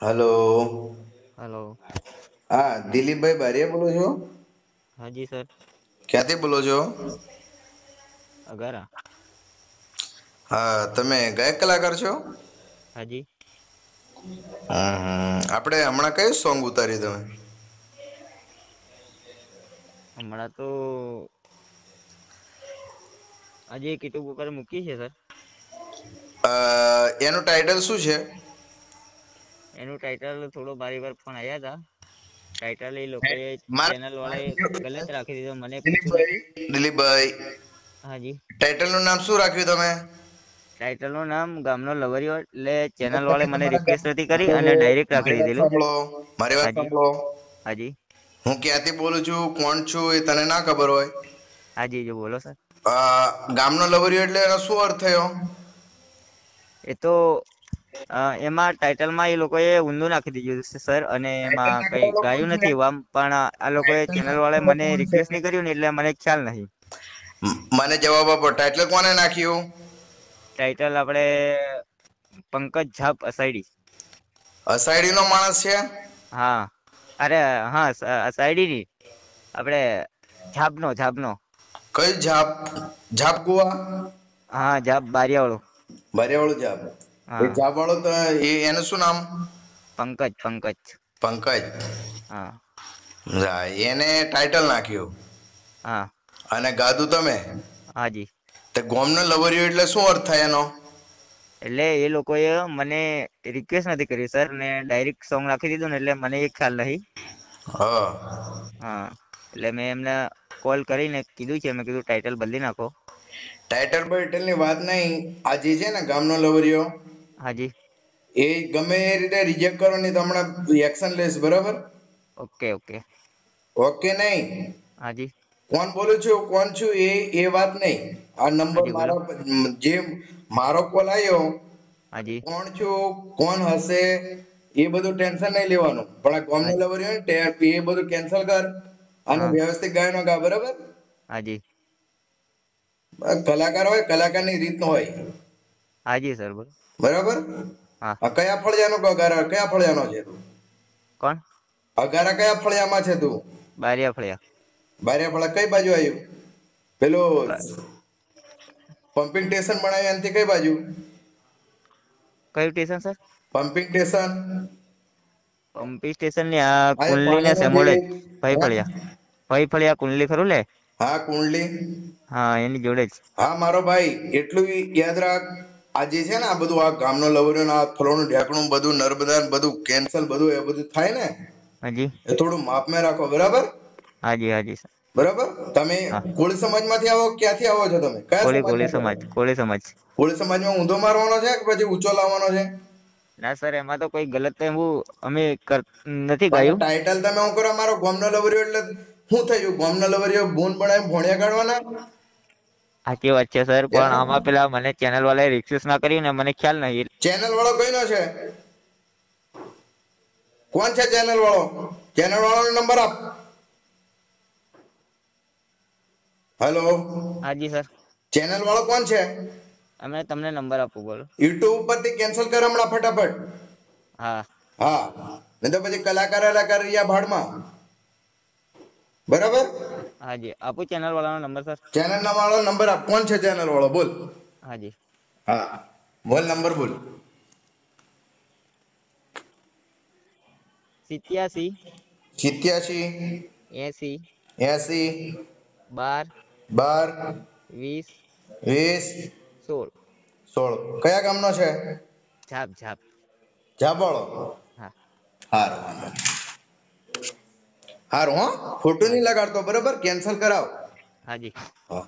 Hello. Hello. હા દિલીપભાઈ બારિયા બોલો છો? હાજી સર. ક્યાંથી બોલો છો? અગારા. હા તમે ગાયક કલાકાર છો? હાજી. આપણે હમણાં કયું સોંગ ઉતાર્યું તમે? હમણાં તો આજે કીટું ઉપર મૂકી છે સર. એનું ટાઈટલ શું છે? એનું ટાઇટલ થોડો મારી પર ફોન આવ્યા હતા ટાઇટલ એ લોકો એ ચેનલ વાળા એ ગલત રાખી દીધો મને દિલીપભાઈ દિલીપભાઈ. હાજી. ટાઇટલનું નામ શું રાખ્યું તમે? ટાઇટલનું નામ ગામનો લવરિયો એટલે ચેનલ વાળે મને રિક્વેસ્ટ હતી કરી અને ડાયરેક્ટ રાખી દીધેલું. મારી વાત સાંભળો. હાજી. હું ક્યાંથી બોલું છું કોણ છું એ તને ના ખબર હોય. હાજી જો બોલો સર. ગામનો લવરિયો એટલે એનો શું અર્થ થયો? એ તો એમાં ટાઇટલમાં એ લોકોએ ઊંધું નાખી દીધું છે સર અને એમાં કઈ ગાયું નથી આમ પણ આ લોકોએ ચેનલ વાળા મને રિક્વેસ્ટ નહીં કર્યું ને એટલે મને ખ્યાલ નહીં. મને જવાબ આપો ટાઇટલ કોને નાખ્યું? ટાઇટલ આપણે પંકજ ઝાપ અસાઈડી અસાઈડી નો માણસ છે? હા. અરે હા અસાઈડી ની આપણે ઝાપનો ઝાપનો. કઈ ઝાપ? ઝાપ કુવા? હા ઝાપ બારિયાવાળો. બારિયાવાળો ઝાપ. એ વાળો તો એ એનું શું નામ? પંકજ પંકજ. પંકજ. હા. એને ટાઇટલ નાખ્યું. હા. અને ગાધું તમે? હાજી. તે ગોમનો લવરિયો એટલે શું અર્થ થાય એનો? એટલે એ લોકોએ મને રિક્વેસ્ટ નથી કરી સર ને ડાયરેક્ટ સોંગ નાખી દીધું ને એટલે મને એ ખ્યાલ નહીં હા. હા. એટલે મેં એમને કોલ કરીને કીધું છે મેં કીધું ટાઇટલ બદલી નાખો. ટાઇટલ બાઇટલની વાત નહીં. આ જે છે ને ગામનો લવરિયો હાજી. એ ગમે એ રીતે રિજેક્ટ કરો ને તો હમણાં એક્શન લેશ બરાબર? Okay okay. ઓકે નહીં? હાજી. કોણ બોલું છું કોણ છું એ એ વાત નહીં. આ નંબર મારો જે મારો કોલ આવ્યો હાજી. કોણ છું કોણ હશે એ બધું ટેન્શન નહીં લેવાનું. પણ આ ગામનો હાજી. લવરિયો હોય ને એ બધું કેન્સલ કર અને વ્યવસ્થિત ગાયનો ગા બરાબર? હાજી. કલાકાર હોય કલાકારની રીત હોય. હાજી સર બોલો. બરાબર? હા. આ કયા ફળિયાનો અગારા? કયા ફળિયાનો છે તું? કોણ? અગારા કયા ફળિયામાં છે તું? બારિયા ફળિયા. બારિયા ફળા કઈ બાજુ આવ્યું? પેલું પમ્પિંગ સ્ટેશન બનાવ્યું એનથી કઈ બાજુ? કયું station sir? Pumping station. Pumping સ્ટેશનની આ કુંડલી ને સેમોડે ભાઈ ફળિયા. ભાઈ ફળિયા કુંડલી ખરું લે? હા કુંડલી. હા એની જોડે જ. હા મારો ભાઈ એટલું યાદ રાખ. આ જે છે ને આ બધું આ ગામનો લવર્યો આ ફલોનું ઢેકણું બધું નર્મદા બધું કેન્સલ બધું એ બધું થાય ને હાજી. એ થોડું માપમાં રાખો બરાબર? હાજી હાજી બરાબર? તમે કોળી સમાજમાંથી આવો ક્યાંથી આવો છો તમે? કોળી કોળી સમાજ કોળી સમાજ. કોળી સમાજમાં ઊંધો મારવાનો છે કે પછી ઊંચો લાવવાનો છે? ના સર એમાં તો કોઈ ગલત એવું અમે નથી ગાયું. ટાઇટલ તમે હું કરો મારો ગોમનો લવર્યો એટલે શું થયું ગોમનો લવર્યો બોન બનાવી ભોણિયા કાઢવાના? સાચી વાત છે સર પણ આમાં પેલા મને ચેનલ વાળાએ રિક્વેસ્ટ ના કરી ને મને ખ્યાલ નહીં. ચેનલ વાળો કઈનો છે? કોણ છે ચેનલ વાળો? ચેનલ વાળો નંબર આપ. હેલો હાજી સર ચેનલ વાળો કોણ છે? અમે તમને નંબર આપું બોલો. યુટ્યુબ ઉપરથી કેન્સલ કર હમણાં ફટાફટ. હા. હા. નહીં તો પછી કલાકાર કલાકાર રહ્યા ભાડમાં. બરાબર? હાજી. આપું ચેનલ વાળાનો નંબર સર ચેનલ વાળો નંબર આપ. કોણ છે ચેનલ વાળો? બોલ. હાજી. હા. બોલ નંબર બોલ. સિત્યાસી. સિત્યાસી. એસી. એસી. બાર. બાર. વીસ. વીસ. સોળ. સોળ. કયા ગામનો છે? Zap zap. વાળો હા. નહીં. હારું હો? ખોટું નહીં લગાડતો બરોબર? કેન્સલ કરાવો. હાજી. હા.